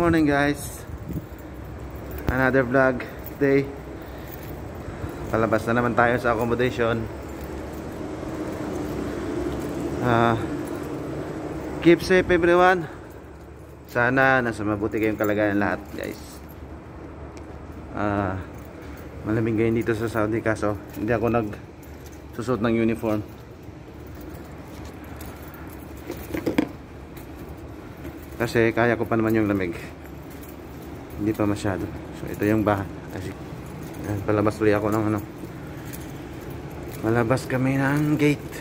morning guys. Another vlog today Palabas na naman tayo sa accommodation. Ah, Keep safe everyone. Sana nasa mabuti kayong kalagayan lahat guys. Ah, Malamig ngayon dito sa Saudi kaso Hindi ako nag Susot ng uniform Kasi kaya ko pa naman yung lamig. Hindi pa masyado. So ito yung bahay Kasi Ayan, palabas ulit ako ng ano. Malabas kami ng gate.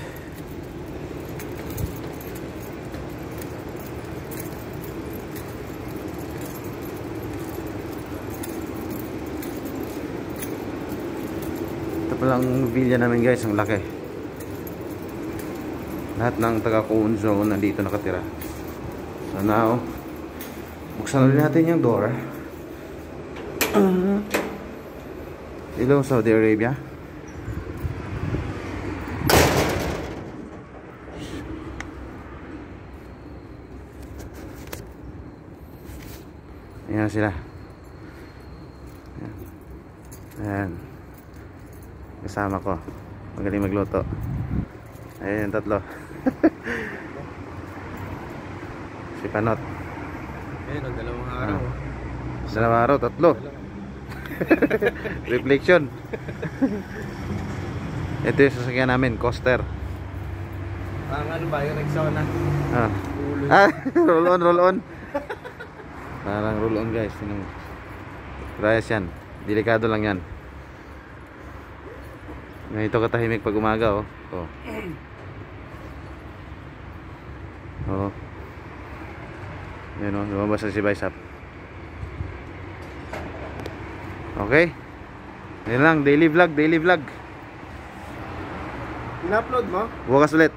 Ito palang villa namin guys. Ang laki. Lahat ng taga Kuunzo nandito nakatira So now Buksan ulit natin yung door Hello Saudi Arabia. Ayan sila. Ayan. Ayan. Kasama ko. Magaling magluto. Ayan yung tatlo Si Panot Ayun, ang dalawang Ah. araw. Dalawa araw, tatlo. Reflection. Ito yung sasakyan namin, coaster. Ang ano ba, yung nagsona? Ah, ah roll on, roll on. Parang roll on guys. Yung Rayas yan. Delikado lang yan. Ganito katahimik pag umaga oh. Oh. Oh Yan oh, lumabas na si Bicep. Okay. Yan lang, daily vlog, daily vlog. In-upload mo? Bukas ulit